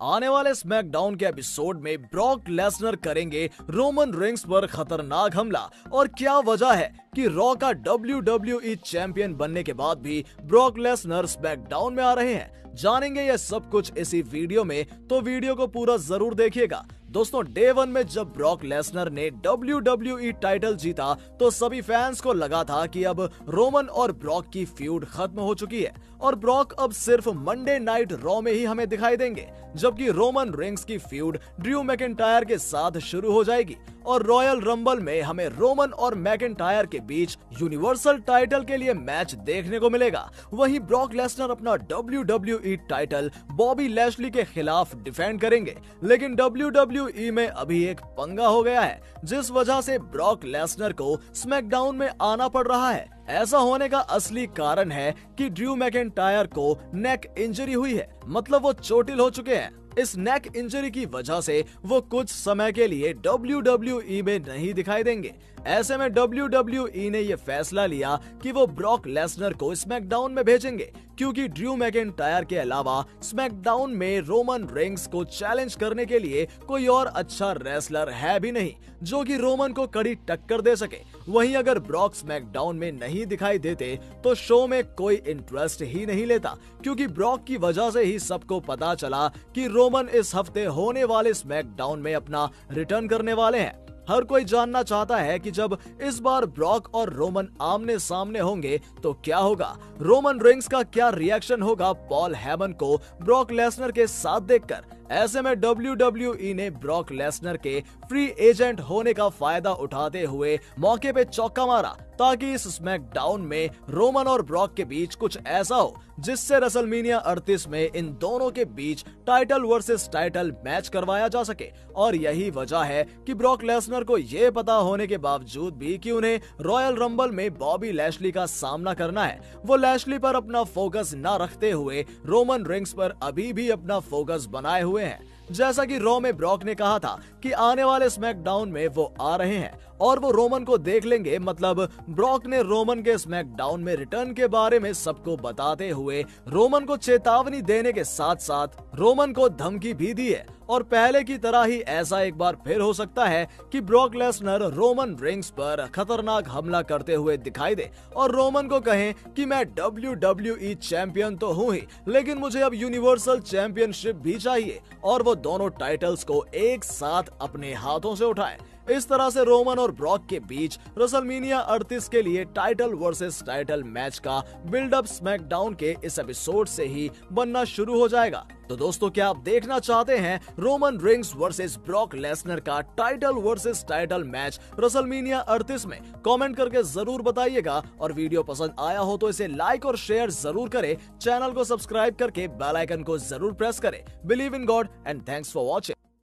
आने वाले स्मैकडाउन के एपिसोड में ब्रॉक लेसनर करेंगे रोमन रिंग्स पर खतरनाक हमला। और क्या वजह है कि रॉ का डब्ल्यू डब्ल्यू चैंपियन बनने के बाद भी ब्रॉक लेसनर स्मैकडाउन में आ रहे हैं? जानेंगे ये सब कुछ इसी वीडियो में तो वीडियो को पूरा ज़रूर देखिएगा। दोस्तों, डे वन में जब ब्रॉक लेसनर ने डब्ल्यू टाइटल जीता तो सभी फैंस को लगा था कि अब रोमन और ब्रॉक की फ्यूड खत्म हो चुकी है। और ब्रॉक अब सिर्फ़ मंडे नाइट रॉ में ही हमें दिखाई देंगे, जबकि रोमन रिंग्स की फ्यूड ड्रू मैकेंटायर के साथ शुरू हो जाएगी। और रॉयल रंबल में हमें रोमन और मैकेंटायर के बीच यूनिवर्सल टाइटल के लिए मैच देखने को मिलेगा। वहीं ब्रॉक लेसनर अपना डब्ल्यू टाइटल बॉबी लैशली के खिलाफ डिफेंड करेंगे। लेकिन डब्ल्यू डब्ल्यू में अभी एक पंगा हो गया है, जिस वजह से ब्रॉक लेसनर को स्मैकडाउन में आना पड़ रहा है। ऐसा होने का असली कारण है कि ड्रू मैकेटायर को नेक इंजरी हुई है मतलब वो चोटिल हो चुके हैं। इस नेक इंजरी की वजह से वो कुछ समय के लिए डब्ल्यू डब्ल्यू में नहीं दिखाई देंगे। ऐसे में डब्ल्यू डब्ल्यू ने यह फैसला लिया कि वो ब्रॉक लेसनर को स्मैकडाउन में भेजेंगे, क्योंकि ड्रू मैकेंटायर के अलावा स्मैकडाउन में रोमन रिंग्स को चैलेंज करने के लिए कोई और अच्छा रेसलर है भी नहीं, जो कि रोमन को कड़ी टक्कर दे सके। वहीं अगर ब्रॉक स्मैकडाउन में नहीं दिखाई देते तो शो में कोई इंटरेस्ट ही नहीं लेता, क्योंकि ब्रॉक की वजह से ही सबको पता चला कि रोमन इस हफ़्ते होने वाले स्मैकडाउन में अपना रिटर्न करने वाले हैं। हर कोई जानना चाहता है कि जब इस बार ब्रॉक और रोमन आमने सामने होंगे तो क्या होगा? रोमन रिंग्स का क्या रिएक्शन होगा पॉल हैमन को ब्रॉक लेसनर के साथ देखकर? ऐसे में डब्ल्यू ने ब्रॉक लेसनर के फ्री एजेंट होने का फ़ायदा उठाते हुए मौके पे चौका मारा। ताकि इस स्मैकडाउन में रोमन और ब्रॉक के बीच कुछ ऐसा हो, जिससे रसलमीनिया 38 में इन दोनों के बीच टाइटल वर्सेस टाइटल मैच करवाया जा सके। और यही वजह है कि ब्रॉक लेसनर को ये पता होने के बावजूद भी कि उन्हें रॉयल रंबल में बॉबी लैशली का सामना करना है। वो लैशली पर अपना फोकस न रखते हुए रोमन रिंग्स पर अभी भी अपना फोकस बनाए हुए हैं। जैसा कि रॉ में ब्रॉक ने कहा था कि आने वाले स्मैकडाउन में वो आ रहे हैं और वो रोमन को देख लेंगे मतलब ब्रॉक ने रोमन के स्मैकडाउन में रिटर्न के बारे में सबको बताते हुए रोमन को चेतावनी देने के साथ साथ रोमन को धमकी भी दी है। और पहले की तरह ही ऐसा एक बार फिर हो सकता है कि ब्रॉक लेसनर रोमन रिंग्स पर खतरनाक हमला करते हुए दिखाई दे और रोमन को कहें कि मैं डब्ल्यू डब्ल्यू ई चैंपियन तो हूँ ही, लेकिन मुझे अब यूनिवर्सल चैंपियनशिप भी चाहिए और वो दोनों टाइटल्स को एक साथ अपने हाथों से उठाए। इस तरह से रोमन और ब्रॉक के बीच रसलमीनिया 38 के लिए टाइटल वर्सेस टाइटल मैच का बिल्डअप स्मैकडाउन के इस एपिसोड से ही बनना शुरू हो जाएगा। तो दोस्तों, क्या आप देखना चाहते हैं Roman Reigns versus Brock Lesnar का title versus title match WrestleMania 38 में? कमेंट करके ज़रूर बताइएगा और वीडियो पसंद आया हो तो इसे लाइक और शेयर ज़रूर करें। चैनल को सब्सक्राइब करके बेल आइकन को ज़रूर प्रेस करें। Believe in God and thanks for watching.